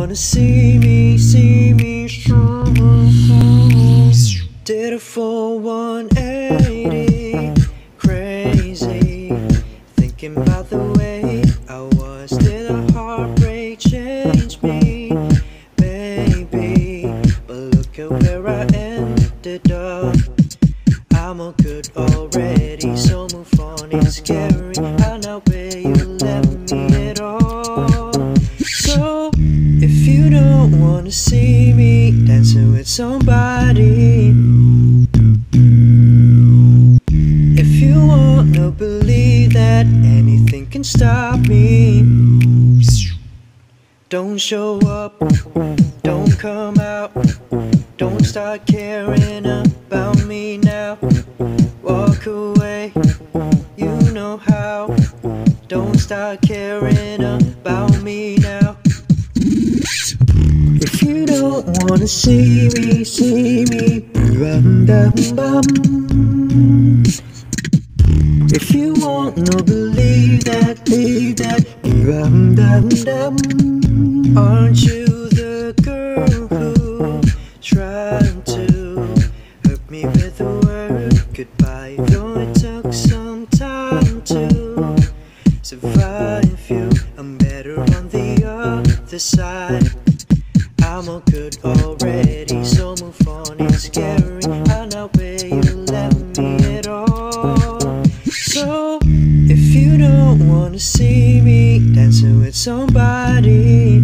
wanna see me, see me Did a full 180 Crazy. Thinking about the way I was. Did a heartbreak change me? Baby But look at where I ended up. I'm all good already So move on, it's scary If you wanna believe that anything can stop me Don't show up, don't come out Don't start caring about me now. Walk away, you know how. Don't start caring about me now If you don't wanna see me, see me bum, dum, bum. If you wanna believe that, believe that bum, dum, dum. Aren't you the girl who tried to hurt me with the word goodbye? Though it took some time to survive you, I'm better on the other side. I'm good already, so move on. It's scary. I know where you left me at all. So if you don't wanna see me dancing with somebody,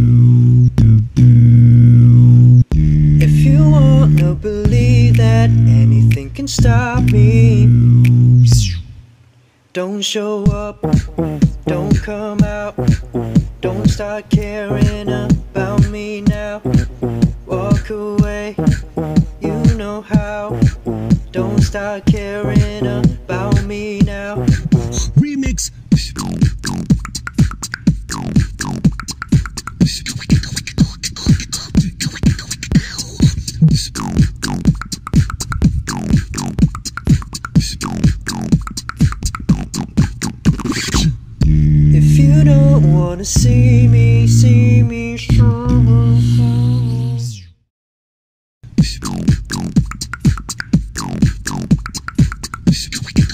if you wanna believe that anything can stop me, don't show up, start caring about me now. Remix. If you don't wanna see me, see me, voice.